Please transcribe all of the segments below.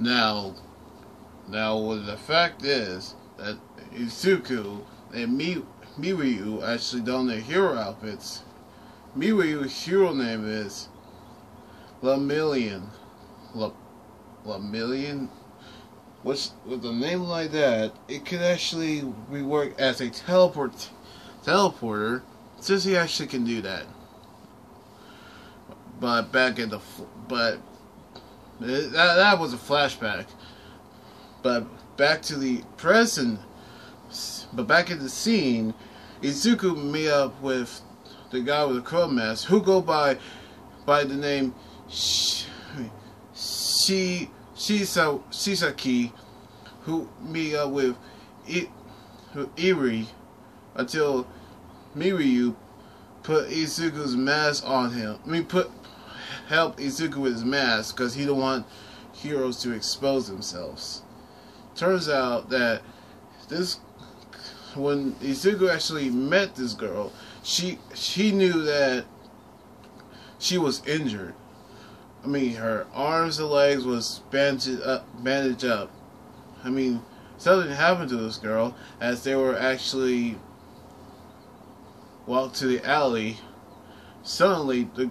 Now, now the fact is that Izuku and Mi Mirio actually don their hero outfits. Mirio's hero name is Lemillion. La, Lemillion? Which, with a name like that, it could actually rework as a teleport teleporter, since he actually can do that. But back in the, but that, that was a flashback. But back to the present, but back in the scene, Izuku meet up with the guy with the crow mask, who go by by the name Shi Shi Shisa, Chisaki, who meet up with I, Eri until Mirio put Izuku's mask on him. I mean, put help Izuku with his mask because he don't want heroes to expose themselves. Turns out that this when Izuku actually met this girl, she she knew that she was injured. I mean, her arms and legs was bandaged up. Bandaged up. I mean, something happened to this girl as they were actually walked to the alley. Suddenly, the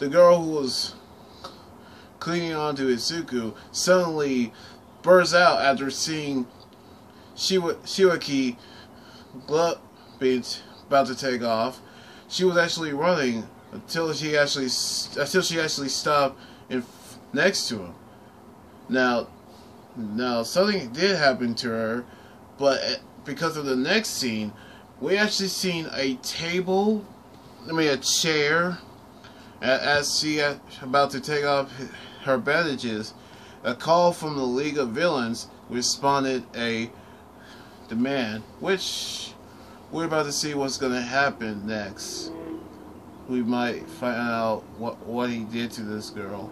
the girl who was clinging onto Izuku suddenly bursts out after seeing Shiwa, Shiwaki being about to take off. She was actually running until she actually until she actually stopped in next to him. Now, now something did happen to her, but eh, because of the next scene, we actually seen a table, I mean a chair, as she uh, about to take off her bandages. A call from the League of Villains responded a demand, which we're about to see what's going to happen next. We might find out what, what he did to this girl.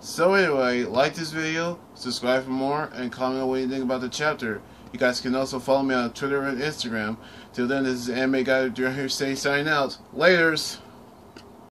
So anyway, like this video, subscribe for more, and comment what you think about the chapter. You guys can also follow me on Twitter and Instagram. Till then, this is Anime Guy here saying signing out. Laters!